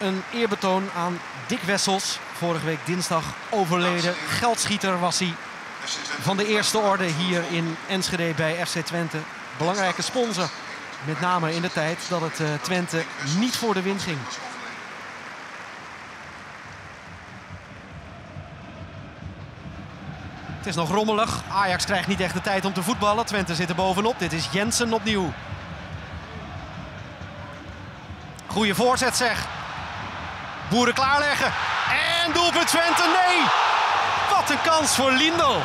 een eerbetoon aan Dick Wessels. Vorige week dinsdag overleden. Geldschieter was hij van de eerste orde hier in Enschede bij FC Twente. Belangrijke sponsor. Met name in de tijd dat het uh, Twente niet voor de wind ging. Het is nog rommelig. Ajax krijgt niet echt de tijd om te voetballen. Twente zit er bovenop. Dit is Jensen opnieuw. Goeie voorzet zeg. Boeren klaarleggen. En doelpunt Twente, nee! Wat een kans voor Lindel.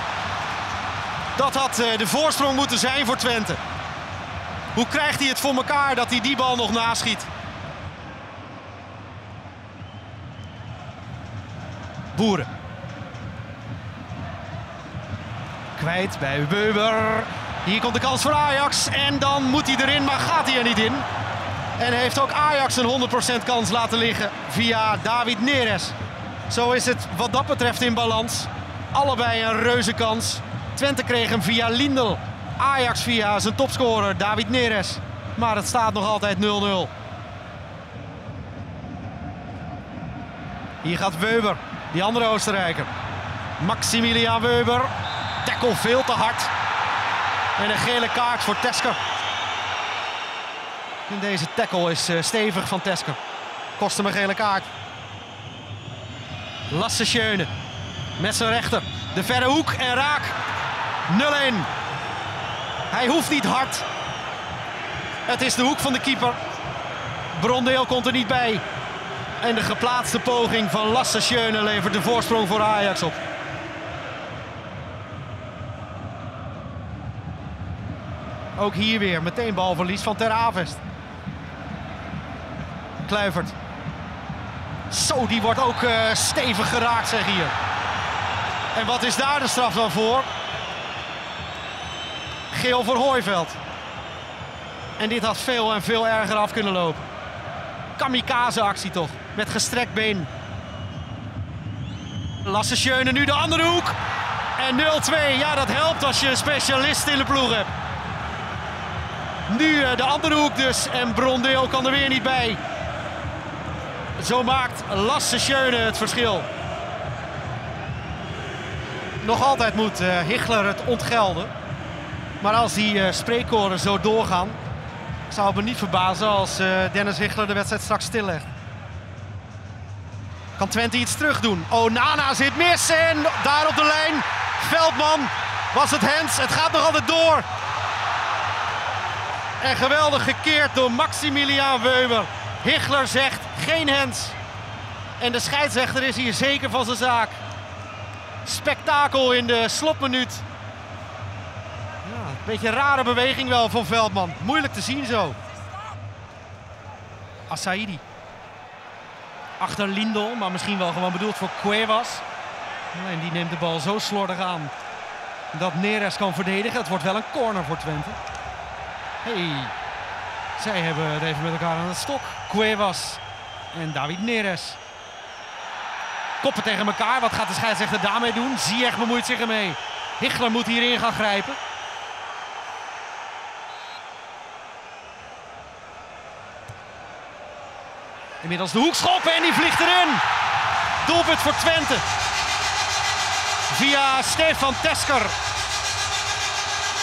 Dat had de voorsprong moeten zijn voor Twente. Hoe krijgt hij het voor elkaar dat hij die bal nog naschiet? Boeren. Kwijt bij Weber. Hier komt de kans voor Ajax. En dan moet hij erin, maar gaat hij er niet in. En heeft ook Ajax een 100% kans laten liggen via David Neres. Zo is het wat dat betreft in balans. Allebei een reuze kans. Twente kreeg hem via Lindel. Ajax via zijn topscorer David Neres. Maar het staat nog altijd 0-0. Hier gaat Weber, die andere Oostenrijker. Maximilian Weber. Tackle veel te hard. En een gele kaart voor Tesker. En deze tackle is stevig van Tesker. Kost hem een gele kaart. Lasse Schöne met zijn rechter. De verre hoek en raak. 0-1. Hij hoeft niet hard. Het is de hoek van de keeper. Brondeel komt er niet bij. En de geplaatste poging van Lasse Schöne levert de voorsprong voor Ajax op. Ook hier weer meteen balverlies van Ter Avest. Kluivert. Zo, die wordt ook uh, stevig geraakt, zeg hier. En wat is daar de straf dan voor? Geel voor Hooiveld. En dit had veel en veel erger af kunnen lopen. Kamikaze actie toch, met gestrekt been. Lasse nu de andere hoek. En 0-2, ja dat helpt als je een specialist in de ploeg hebt. Nu uh, de andere hoek dus en Brondeel kan er weer niet bij. Zo maakt Lasse Schöne het verschil. Nog altijd moet uh, Hichler het ontgelden. Maar als die uh, spreekkoren zo doorgaan, zou het me niet verbazen als uh, Dennis Hichler de wedstrijd straks stillegt. Kan Twente iets terug doen? Oh, Nana zit mis en daar op de lijn. Veldman, was het Hens? Het gaat nog altijd door. En geweldig gekeerd door Maximiliaan Weber. Hichler zegt geen Hens. En de scheidsrechter is hier zeker van zijn zaak. Spektakel in de slotminuut. Ja, een beetje een rare beweging wel van Veldman. Moeilijk te zien zo. Asaidi. Achter Lindel, maar misschien wel gewoon bedoeld voor Cuevas. En die neemt de bal zo slordig aan dat Neres kan verdedigen. Het wordt wel een corner voor Twente. Hey, zij hebben het even met elkaar aan het stok. Cuevas en David Neres. Koppen tegen elkaar. Wat gaat de scheidsrechter daarmee doen? Ziyech bemoeit zich ermee. Hichler moet hierin gaan grijpen. Inmiddels de hoekschop en die vliegt erin. Doelpunt voor Twente. Via Stefan Tesker.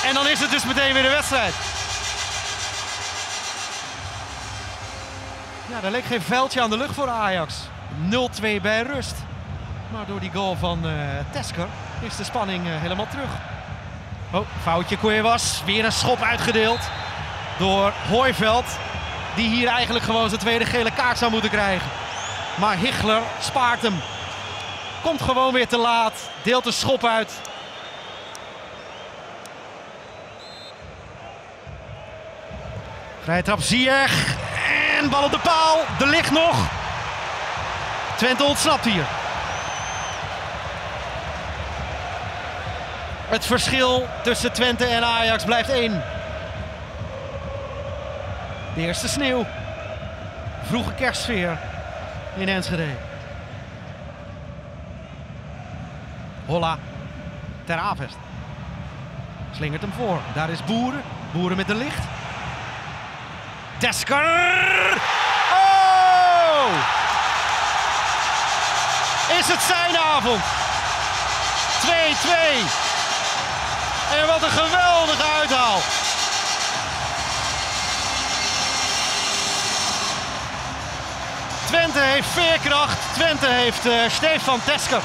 En dan is het dus meteen weer de wedstrijd. Ja, daar leek geen veldje aan de lucht voor Ajax. 0-2 bij rust. Maar door die goal van uh, Tesker is de spanning uh, helemaal terug. Oh, foutje Cuevas. Weer een schop uitgedeeld door Hooiveld. Die hier eigenlijk gewoon zijn tweede gele kaart zou moeten krijgen. Maar Hichler spaart hem. Komt gewoon weer te laat. Deelt de schop uit. Vrije trap Ziyech. En bal op de paal. Er ligt nog. Twente ontsnapt hier. Het verschil tussen Twente en Ajax blijft één. De eerste sneeuw. Vroege kerstsfeer in Enschede. Holla ter Avest. Slingert hem voor. Daar is Boeren. Boeren met de licht. Tesker! Oh! is het zijn avond. 2-2. En wat een geweldige uithaal. Twente heeft veerkracht. Twente heeft uh, Stefan Tesker.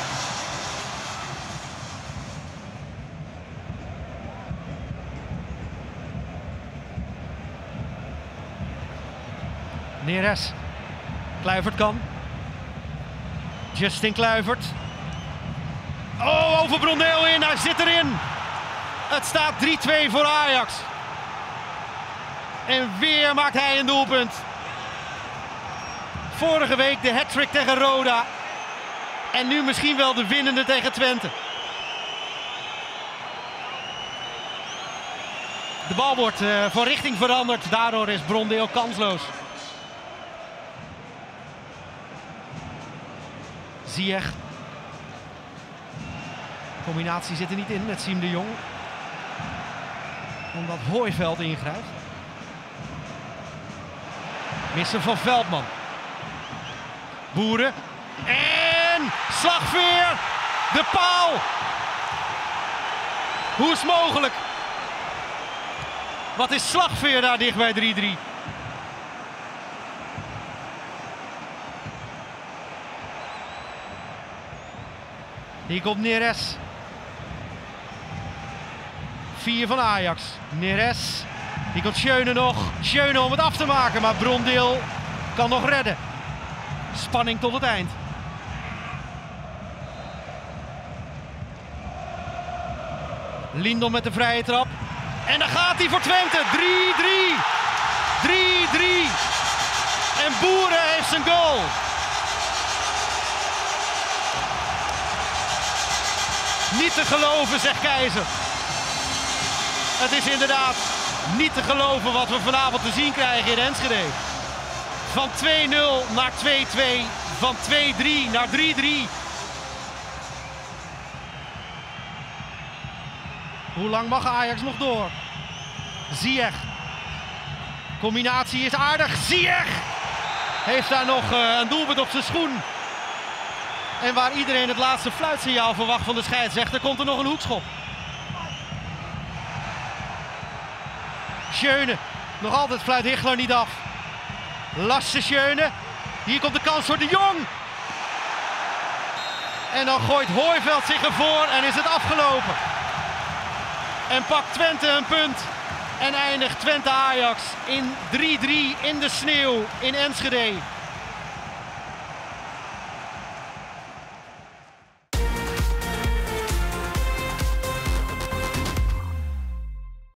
Neres. Kluivert kan. Justin Kluivert. Oh, over Brondeel in. Hij zit erin. Het staat 3-2 voor Ajax. En weer maakt hij een doelpunt. Vorige week de hat-trick tegen Roda. En nu misschien wel de winnende tegen Twente. De bal wordt uh, van richting veranderd. Daardoor is Brondeel kansloos. Ziyech. Combinatie zit er niet in met Siem de Jong. Omdat Hooiveld ingrijpt. Missen van Veldman. Boeren. En slagveer. De paal. Hoe is mogelijk? Wat is slagveer daar dicht bij 3-3? Hier komt Neres. Vier van Ajax. Neres. Hier komt Schöne nog. Schöne om het af te maken, maar Brondeel kan nog redden. Spanning tot het eind. Lindel met de vrije trap. En dan gaat hij voor Twente. 3-3. 3-3. En Boeren heeft zijn goal. Niet te geloven, zegt Keizer. Het is inderdaad niet te geloven wat we vanavond te zien krijgen in Enschede. Van 2-0 naar 2-2. Van 2-3 naar 3-3. Hoe lang mag Ajax nog door? Ziyech. Combinatie is aardig. Ziyech heeft daar nog uh, een doelpunt op zijn schoen. En waar iedereen het laatste fluitsignaal verwacht van de scheidsrechter, komt er nog een hoekschop. Schöne. Nog altijd fluit Hichler niet af. Lasse Schöne. Hier komt de kans voor de Jong. En dan gooit Hooiveld zich ervoor en is het afgelopen. En pakt Twente een punt. En eindigt Twente Ajax in 3-3 in de sneeuw in Enschede.